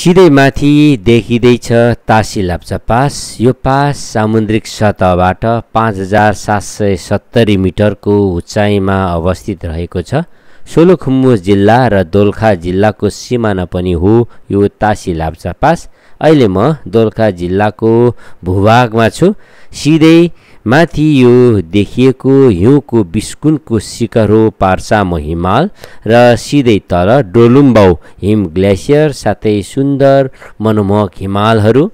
सिधै माथि देखिँदैछ तासी लाप्चा पास यो पास सामुद्रिक सतहबाट पाँच हजार सात सय सत्तरी मिटरको उचाइमा अवस्थित रहेको छ। सोलुखुम्बु जिल्ला र दोलखा जिल्लाको सिमाना पनि हो यो तासी लाप्चा पास। अहिले म दोलखा जिल्लाको भूभागमा छु। सिधै माथि यो देखिएको हिउँको बिस्कुनको शिखर हो पार्सामो हिमाल र सिधै तल डोलुम्बाउ हिम ग्लेसियर साथै सुन्दर मनमोहक हिमालहरू।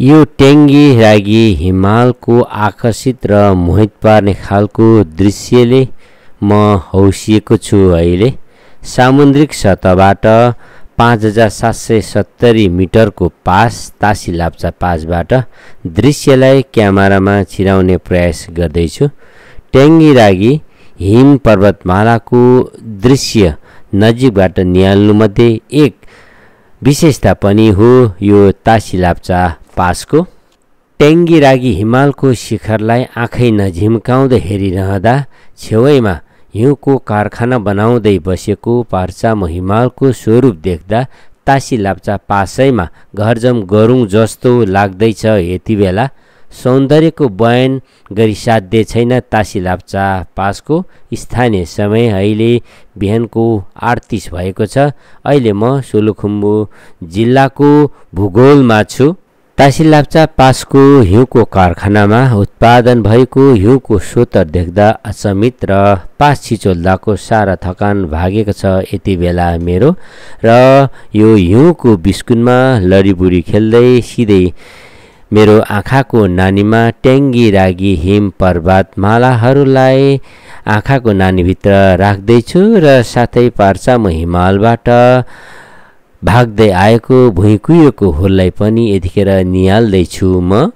यो टेङ्गी रागी हिमालको आकर्षित र मोहित पार्ने खालको दृश्यले म हौसिएको छु अहिले। सामुद्रिक सतहबाट पाँच हजार सात सय सत्तरी मिटरको पास तासी लाप्चा पासबाट दृश्यलाई क्यामेरामा छिराउने प्रयास गर्दैछु। ट्याङ्गी रागी हिम पर्वतमालाको दृश्य नजिकबाट निहाल्नुमध्ये एक विशेषता पनि हो यो तासी लाप्चा पासको। ट्याङ्गी रागी हिमालको शिखरलाई आँखै नझिम्काउँदै हेरिरहँदा छेउमा हिउँको कारखाना बनाउँदै बसेको पार्चाम हिमालको स्वरूप देख्दा तासी लाप्चा पासैमा घरजम गरौँ जस्तो लाग्दैछ यति बेला। सौन्दर्यको बयान गरिसाध्य छैन तासी लाप्चा पासको। स्थानीय समय अहिले बिहानको आठ भएको छ। अहिले म सोलुखुम्बु जिल्लाको भूगोलमा छु। तासिलाप्चा पासको हिउँको कारखानामा उत्पादन भएको हिउँको सोतर देख्दा अचम्मित र पास छिचोल्दाको सारा थकान भागेको छ यति बेला मेरो र यो हिउँको बिस्कुनमा लडीबुडी खेल्दै सिधै मेरो आँखाको नानीमा ट्याङ्गी रागी हिम पर्वतमालाहरूलाई आँखाको नानीभित्र राख्दैछु र साथै पार्चाम हिमालबाट भाग्दै आएको भुइँकुयोको होललाई पनि यतिखेर निहाल्दैछु म।